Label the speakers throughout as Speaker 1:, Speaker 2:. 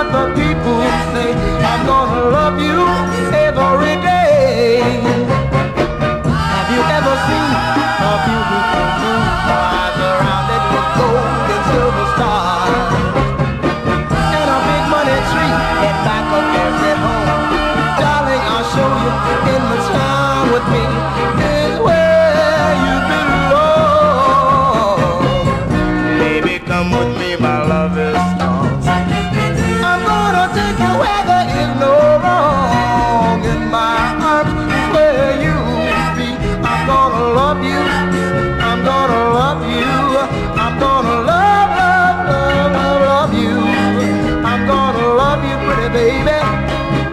Speaker 1: what the people say. I'm gonna love you every day. Have you ever seen a beautiful blue sky surrounded with gold and silver stars? And a big money tree at back of every home. Darling, I'll show you in the town with me. Is where you belong. Baby, come with me, my love is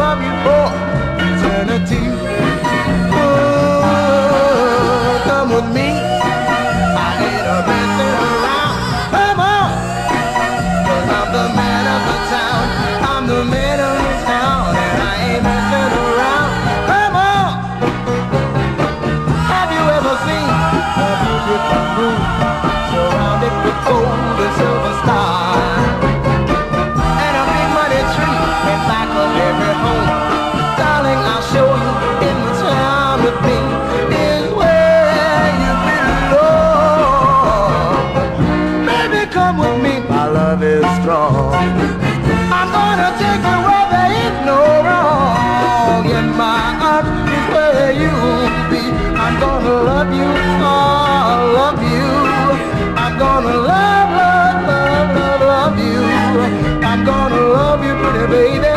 Speaker 1: love you for eternity. wrong. I'm gonna take you where there ain't no wrong. In my arms is where you'll be. I'm gonna love you, oh, love you. I'm gonna love, love, love, love, love you. I'm gonna love you, pretty baby.